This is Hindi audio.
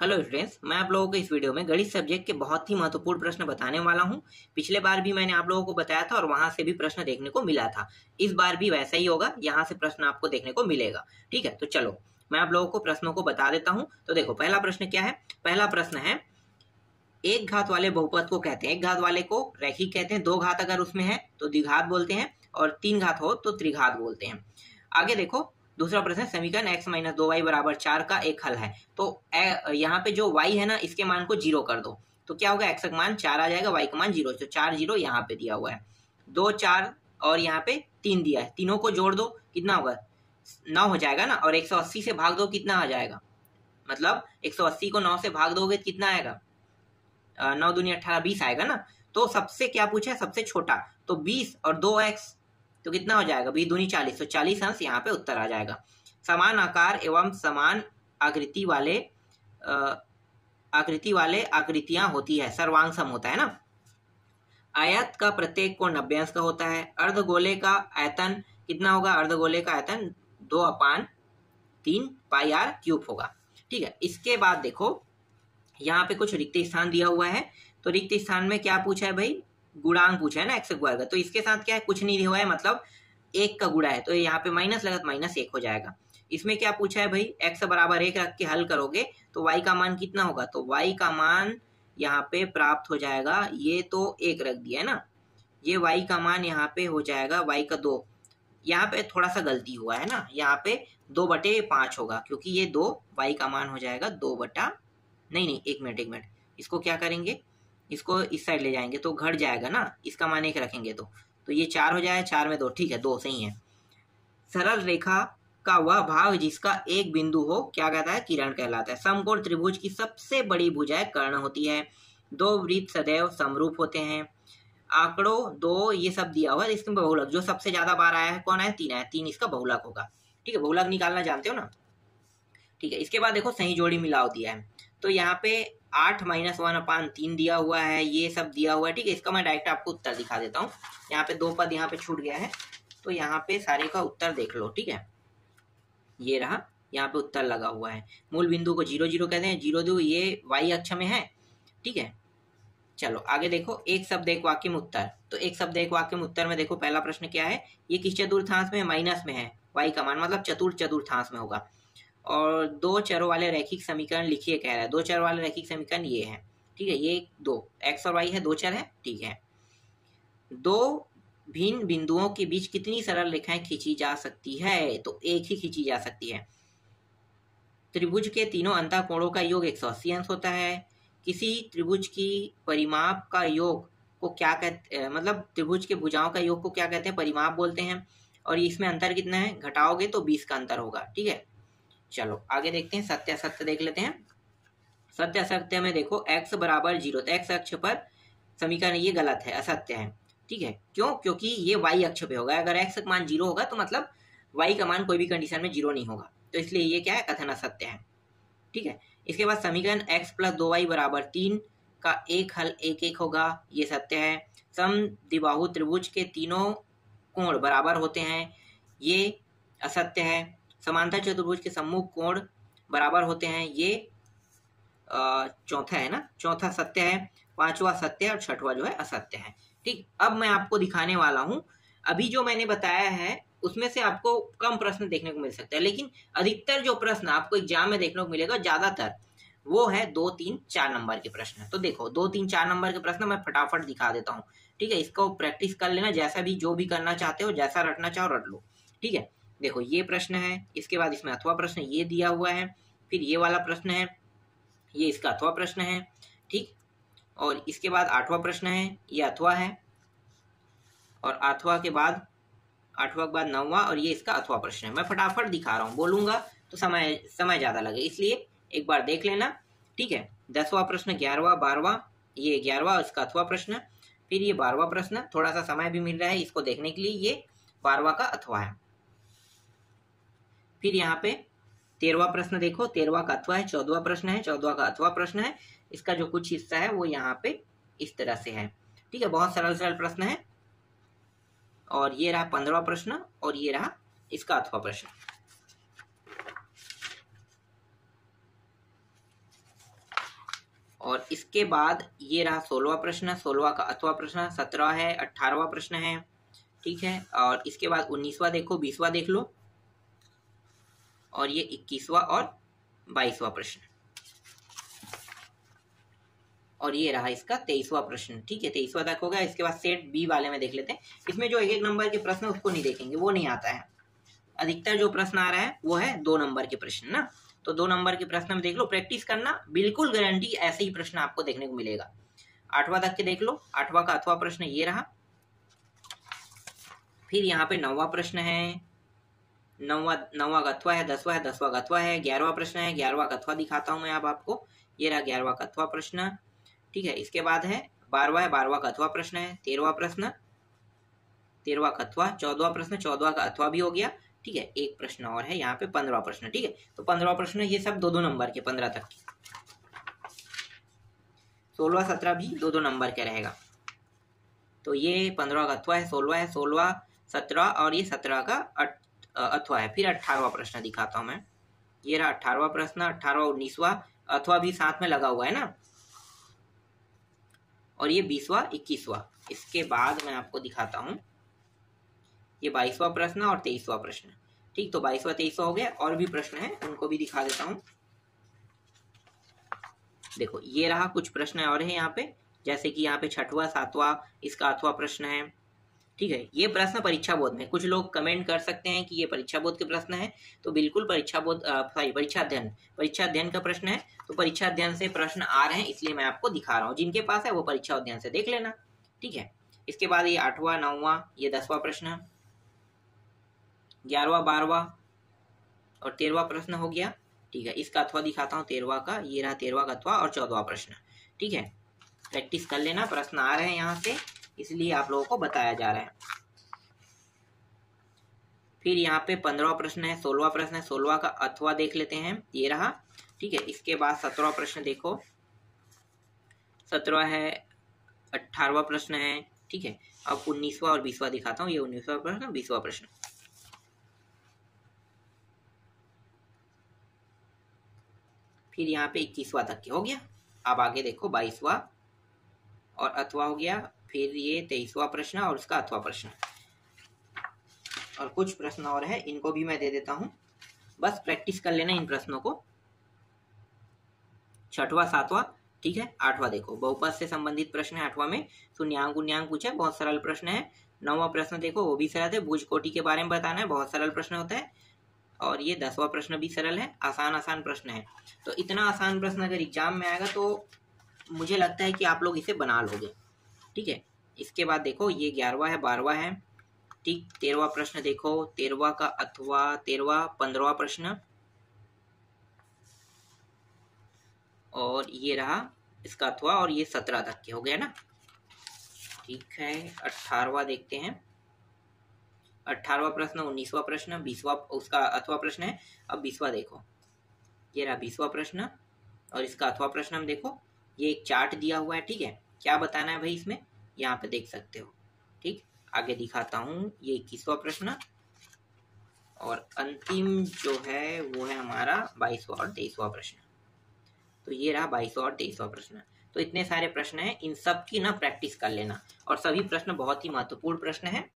हेलो स्टूडेंट्स मैं आप लोगों को इस वीडियो में गणित सब्जेक्ट के बहुत ही महत्वपूर्ण प्रश्न बताने वाला हूँ। पिछले बार भी मैंने आप लोगों को बताया था और वहाँ से भी प्रश्न देखने को मिला था। इस बार भी वैसा ही होगा। यहाँ से प्रश्न आपको देखने को मिलेगा। ठीक है? तो चलो, मैं आप लोगों को प्रश्नों को बता देता हूँ। तो देखो, पहला प्रश्न क्या है? पहला प्रश्न है, एक घात वाले बहुपद को कहते हैं। एक घात वाले को रैखिक कहते हैं। दो घात अगर उसमें है तो द्विघात बोलते हैं और तीन घात हो तो त्रिघात बोलते हैं। आगे देखो दूसरा प्रश्न समीकरण x माइनस दो वाई बराबर चार का एक हल है। तो यहाँ पे जो y है ना, इसके मान को ज़ीरो कर दो। तो क्या होगा, x का मान चार आ जाएगा, y का मान ज़ीरो तो चार ज़ीरो यहाँ पे दिया हुआ है। दो, चार और यहाँ पे तीन दिया है। तीनों को जोड़ दो, कितना होगा? नौ हो जाएगा ना, और 180 से भाग दो, कितना आ जाएगा? मतलब 180 को नौ से भाग दोगे तो कितना आएगा? नौ दुनिया अठारह बीस आएगा ना। तो सबसे क्या पूछा है, सबसे छोटा। तो बीस और दो एक्स तो कितना हो जाएगा? बी दूनी चालीस तो चालीस अंश यहाँ पे उत्तर आ जाएगा। समान आकार एवं समान आकृति वाले आकृति वाले आकृतियाँ होती है। सर्वांग सम होता है ना? आयत का प्रत्येक कोण नब्बे अंश का होता है। अर्धगोले का आयतन कितना होगा? अर्धगोले का आयतन दो अपान तीन पाई आर क्यूब होगा। ठीक है, इसके बाद देखो, यहाँ पे कुछ रिक्त स्थान दिया हुआ है। तो रिक्त स्थान में क्या पूछा है भाई? गुणांक पूछा है ना एक्स स्क्वायर का तो इसके साथ क्या है? कुछ नहीं हुआ है मतलब एक का गुड़ा है तो यहाँ पे माइनस लगा तो माइनस एक हो जाएगा। इसमें क्या पूछा है भाई? एक्स बराबर एक रख के हल करोगे तो वाई का मान कितना होगा? तो वाई का मान यहाँ पे प्राप्त हो जाएगा, ये तो एक रख दिया है ना? ये वाई का मान यहाँ पे हो जाएगा वाई का दो। यहाँ पे थोड़ा सा गलती हुआ है ना? यहाँ पे दो बटे पाँच होगा, क्योंकि ये दो वाई का मान हो जाएगा, दो बटा, नहीं नहीं, एक मिनट एक मिनट। इसको क्या करेंगे? इसको इस साइड ले जाएँगे तो घट जाएगा ना, इसका मान एक रखेंगे तो तो ये चार हो जाए, चार में दो, ठीक है, दो, सही है। सरल रेखा का वह भाग जिसका एक बिंदु हो, क्या कहता है? किरण कहलाता है। समकोण त्रिभुज की सबसे बड़ी भुजाएँ कर्ण होती है। दो वृत्त सदैव समरूप होते हैं। आंकड़ों दो, ये सब दिया हुआ है इसमें बहुलक। जो सबसे ज़्यादा बार आया है, कौन आया तीन आया तीन इसका बहुलक होगा। ठीक है, बहुलक निकालना जानते हो ना? ठीक है, इसके बाद देखो सही जोड़ी मिलाव दिया है। तो यहाँ पे आठ माइनस वन अपान तीन दिया हुआ है, ये सब दिया हुआ है, ठीक है? इसका मैं डायरेक्ट आपको उत्तर दिखा देता हूँ। यहाँ पे दो पद यहाँ पे छूट गया है तो यहाँ पे सारे का उत्तर देख लो, ठीक है? ये रहा, यहाँ पे उत्तर लगा हुआ है। मूल बिंदु को ज़ीरो ज़ीरो कहते हैं, ज़ीरो दो, ये वाई अक्ष में है, ठीक है? चलो, आगे देखो, एक शब्द, एक वाक्य में उत्तर। तो एक शब्द, एक वाक्य में उत्तर में देखो, पहला प्रश्न क्या है? ये किस चतुर्थांश में माइनस में है। वाई का मान मतलब चतुर्थ चतुर्थांश में होगा। और दो चरों वाले रैखिक समीकरण लिखिए कह रहा है। दो चर वाले रैखिक समीकरण ये है। ठीक है, ये दो। एक्स और वाई है, दो चर है, ठीक है। दो भिन्न बिंदुओं के बीच कितनी सरल रेखाएँ खींची जा सकती है? तो एक ही खींची जा सकती है। त्रिभुज के तीनों अंत कोणों का योग एक सौ अस्सी अंश होता है। किसी त्रिभुज की परिमाप का योग को क्या कहते मतलब त्रिभुज के भुजाओं का योग को क्या कहते हैं? परिमाप बोलते हैं। और इसमें अंतर कितना है? घटाओगे तो बीस का अंतर होगा। ठीक है? चलो, आगे देखते हैं सत्य असत्य देख लेते हैं। सत्य असत्य में देखो, x बराबर ज़ीरो तो x अक्ष पर समीकरण ये गलत है, असत्य है। ठीक है? क्यों? क्योंकि ये y अक्ष पे होगा। अगर x का मान ज़ीरो होगा तो मतलब y का मान कोई भी कंडीशन में ज़ीरो नहीं होगा। तो इसलिए ये क्या है? कथन असत्य है। ठीक है? इसके बाद समीकरण x प्लस दो वाई बराबर तीन का एक हल एक एक होगा। ये सत्य है। सम दिबाहु त्रिभुज के तीनों कोण बराबर होते हैं। ये असत्य है। समांतर चतुर्भुज के सम्मुख कोण बराबर होते हैं, ये चौथा है ना? चौथा सत्य है, पांचवा सत्य और छठवा जो है असत्य है। ठीक, अब मैं आपको दिखाने वाला हूँ। अभी जो मैंने बताया है, उसमें से आपको कम प्रश्न देखने को मिल सकता है, लेकिन अधिकतर जो प्रश्न आपको एग्ज़ाम में देखने को मिलेगा, ज़्यादातर वो है दो, तीन, चार नंबर के प्रश्न। तो देखो, दो, तीन, चार नंबर के प्रश्न मैं फटाफट दिखा देता हूँ। ठीक है, इसको प्रैक्टिस कर लेना, जैसा भी जो भी करना चाहते हो, जैसा रटना चाहो, रट लो। ठीक है देखो, ये प्रश्न है, इसके बाद इसमें अथवा प्रश्न ये दिया हुआ है, फिर ये वाला प्रश्न है, ये इसका अथवा प्रश्न है, ठीक? और इसके बाद आठवां प्रश्न है, ये अथवा है, और अथवा के बाद, आठवां के बाद नौवा, और ये इसका अथवा प्रश्न है। मैं फटाफट दिखा रहा हूँ, बोलूँगा तो समय समय ज़्यादा लगे, इसलिए एक बार देख लेना, ठीक है? दसवा प्रश्न ग्यारहवा, बारहवा, ये ग्यारहवा, इसका अथवा प्रश्न, फिर ये बारहवा प्रश्न, थोड़ा सा समय भी मिल रहा है इसको देखने के लिए, ये बारहवा का अथवा है। फिर यहाँ पे तेरवा प्रश्न देखो, तेरवा का अथवा है, चौदवा प्रश्न है, चौदवा का अथवा प्रश्न है, इसका जो कुछ हिस्सा है वो यहाँ पे इस तरह से है। ठीक है, बहुत सरल सरल प्रश्न है। और ये रहा पंद्रवा प्रश्न और ये रहा इसका अथवा प्रश्न। और इसके बाद ये रहा सोलवा प्रश्न, सोलवा का अथवा प्रश्न सत्रह है अट्ठारहवा प्रश्न है। ठीक है, और इसके बाद उन्नीसवा देखो, बीसवा देख लो। और ये इक्कीसवा और बाईसवा प्रश्न। और ये रहा इसका तेईसवा प्रश्न। ठीक है, तेईसवा तक हो गया। इसके बाद सेट बी वाले में देख लेते हैं। इसमें जो एक एक नंबर के प्रश्न उसको नहीं देखेंगे, वो नहीं आता है। अधिकतर जो प्रश्न आ रहा है, वो है दो नंबर के प्रश्न ना। तो दो नंबर के प्रश्न में देख लो प्रैक्टिस करना बिल्कुल गारंटी ऐसे ही प्रश्न आपको देखने को मिलेगा। आठवां तक के देख लो, आठवां का अथवा प्रश्न ये रहा। फिर यहाँ पे नौवा प्रश्न है। नौवा नौवा गथवा है, दसवा है, दसवा गथवा है, ग्यारहवा प्रश्न है, ग्यारहवा गथवा दिखाता हूँ मैं अब आपको। ये रहा ग्यारहवा कथवा प्रश्न। ठीक है, इसके बाद है बारवा है बारवा का अथवा प्रश्न है, तेरहवा प्रश्न, तेरहवा कथवा चौदवा प्रश्न चौदवा का अथवा भी हो गया। ठीक है, एक प्रश्न और है, यहाँ पे पंद्रवा प्रश्न, ठीक है। तो पंद्रवा प्रश्न ये सब दो दो नंबर के, पंद्रह तक सोलवा सत्रह भी दो दो नंबर के रहेगा। तो ये पंद्रह कथवा है सोलवा है सोलवा सत्रह और ये सत्रह का अथवा है। फिर अट्ठारहवा प्रश्न दिखाता हूँ मैं। ये रहा अट्ठारहवा प्रश्न अट्ठारहवा उन्नीसवा, अथवा भी साथ में लगा हुआ है ना? और ये बीसवा, इक्कीसवा। इसके बाद मैं आपको दिखाता हूँ। ये बाईसवा प्रश्न और तेईसवा प्रश्न। ठीक तो बाईसवा, तेईसवा हो गया। और भी प्रश्न है, उनको भी दिखा देता हूँ। देखो, ये रहा कुछ प्रश्न और है यहाँ पे। जैसे कि यहाँ पे छठवा, सातवा, इसका अथवा प्रश्न है। ठीक है, ये प्रश्न परीक्षा बोध में। कुछ लोग कमेंट कर सकते हैं कि ये परीक्षा बोध के प्रश्न है तो बिल्कुल परीक्षा बोध सॉरी परीक्षा अध्ययन परीक्षा अध्ययन का प्रश्न है तो परीक्षा अध्ययन से प्रश्न आ रहे हैं, इसलिए मैं आपको दिखा रहा हूँ। जिनके पास है, वो परीक्षा अध्ययन से देख लेना, ठीक है? इसके बाद ये आठवां, नौवा, ये दसवां प्रश्न, ग्यारहवा, बारहवा और तेरहवा प्रश्न हो गया, ठीक है? इसका अथवा दिखाता हूँ, तेरहवा का, ये रहा तेरहवा का अथवा और चौदवा प्रश्न, ठीक है? प्रैक्टिस कर लेना, प्रश्न आ रहे हैं यहाँ से। इसलिए आप लोगों को बताया जा रहा है। फिर यहाँ पे पंद्रवा प्रश्न है, सोलवा प्रश्न है, सोलवा का अथवा देख लेते हैं, ये रहा, ठीक है, इसके बाद सत्रहवा प्रश्न देखो। सत्रह है, अठारवा प्रश्न है, ठीक है, अब उन्नीसवा और बीसवा दिखाता हूँ, ये उन्नीसवा प्रश्न बीसवा प्रश्न। फिर यहाँ पे इक्कीसवा तक के हो गया, अब आगे देखो, बाईसवा और अथवा हो गया फिर ये तेईसवा प्रश्न और उसका अथवा प्रश्न। और कुछ प्रश्न और है, इनको भी मैं दे देता हूँ। बस प्रैक्टिस कर लेना इन प्रश्नों को। छठवा, सातवा, ठीक है? आठवा देखो। बहुपद से संबंधित प्रश्न है आठवा में। शून्यांक उन्यांग पूछा है? बहुत सरल प्रश्न है। नौवा प्रश्न देखो, वो भी सरल है। भुज कोटि के बारे में बताना है, बहुत सरल प्रश्न होता है। और ये दसवा प्रश्न भी सरल है। आसान आसान प्रश्न है। तो इतना आसान प्रश्न अगर एग्ज़ाम में आएगा तो मुझे लगता है कि आप लोग इसे बना लोगे। ठीक है? इसके बाद देखो, ये ग्यारहवा है, बारहवा है। ठीक, तेरहवा प्रश्न देखो। तेरहवा का अथवा तेरहवा पंद्रवा प्रश्न। और ये रहा इसका अथवा और ये सत्रह तक के हो गया ना? ठीक है अठारवा देखते हैं। अठारवा प्रश्न, उन्नीसवा प्रश्न, बीसवा, उसका अथवा प्रश्न है। अब बीसवा देखो। ये रहा बीसवा प्रश्न और इसका अथवा प्रश्न हम देखो। ये एक चार्ट दिया हुआ है, ठीक है? क्या बताना है भाई इसमें? यहाँ पे देख सकते हो। ठीक? आगे दिखाता हूँ। ये इक्कीसवा प्रश्न। और अंतिम जो है, वो है हमारा बाईसवा और तेईसवा प्रश्न। तो ये रहा बाईसवा और तेईसवा प्रश्न। तो इतने सारे प्रश्न हैं। इन सब की ना प्रैक्टिस कर लेना। और सभी प्रश्न बहुत ही महत्वपूर्ण प्रश्न है।